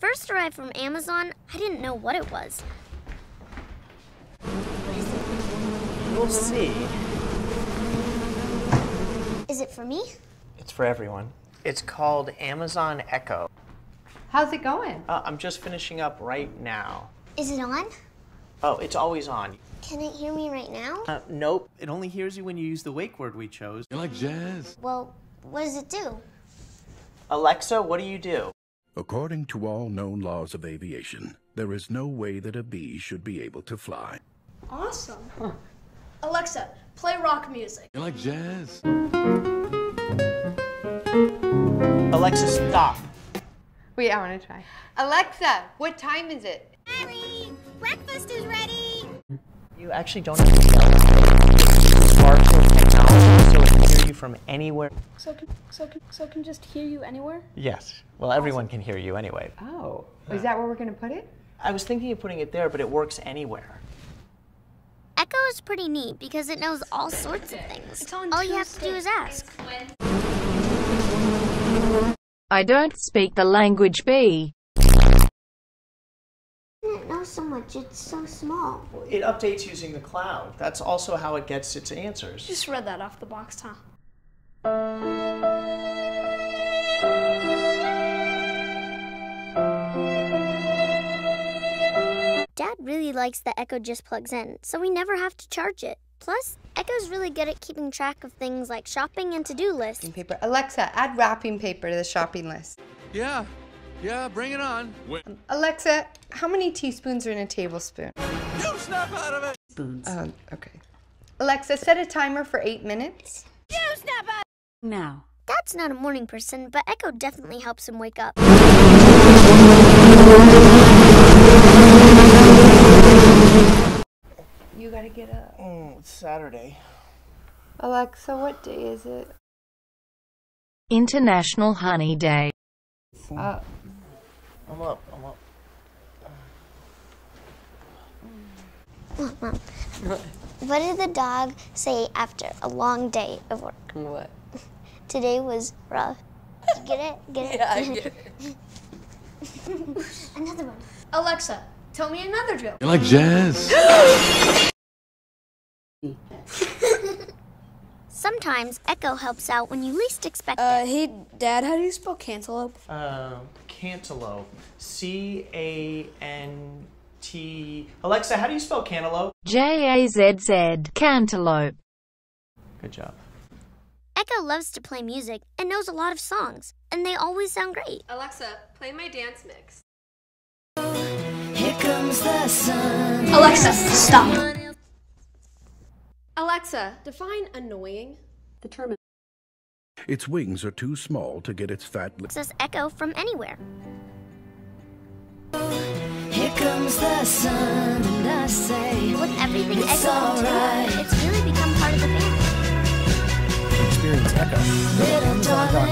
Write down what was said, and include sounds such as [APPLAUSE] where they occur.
first arrived from Amazon, I didn't know what it was. We'll see. Is it for me? It's for everyone. It's called Amazon Echo. How's it going? Uh, I'm just finishing up right now. Is it on? Oh, it's always on. Can it hear me right now? Uh, nope. It only hears you when you use the wake word we chose. You like jazz? Well, what does it do? Alexa, what do you do? According to all known laws of aviation, there is no way that a bee should be able to fly. Awesome. Alexa, play rock music. You like jazz? Alexa, stop. Wait, I want to try. Alexa, what time is it? Ellie, breakfast is ready. You actually don't have to yell. Smartphone technology, so it can hear you from anywhere. So can, so can, so can just hear you anywhere? Yes. Well, everyone can hear you anyway. Oh, is that where we're going to put it? I was thinking of putting it there, but it works anywhere. Echo is pretty neat because it knows all sorts of things. It's All you have to do is ask. I don't speak the language B. It knows so much, it's so small. It updates using the cloud. That's also how it gets its answers. Just read that off the box, huh? Dad really likes that Echo just plugs in, so we never have to charge it. Plus, Echo's really good at keeping track of things like shopping and to-do lists. Paper. Alexa, add wrapping paper to the shopping list. Yeah. Yeah, bring it on. Alexa, how many teaspoons are in a tablespoon? You snap out of it! Um, okay. Alexa, set a timer for eight minutes. Now. Dad's not a morning person, but Echo definitely helps him wake up. You gotta get up. Mm, it's Saturday. Alexa, what day is it? International Honey Day. Uh, I'm up. I'm up. Mom, [SIGHS] what did the dog say after a long day of work? what? Today was rough. Get it? Get it? Yeah, I [LAUGHS] get it. [LAUGHS] Another one. Alexa, tell me another joke. You like jazz? [LAUGHS] Sometimes Echo helps out when you least expect Uh, it. hey, Dad, how do you spell cantaloupe? Uh, cantaloupe. C A N T. Alexa, how do you spell cantaloupe? J A Z Z. Cantaloupe. Good job. Echo loves to play music and knows a lot of songs, and they always sound great. Alexa, play my dance mix. Alexa, stop. Alexa, define annoying. Determine. Its wings are too small to get its fat li- Access Echo from anywhere. Here comes the sun, and I say, with everything Echo can it's really become part of the family. Experience Echo.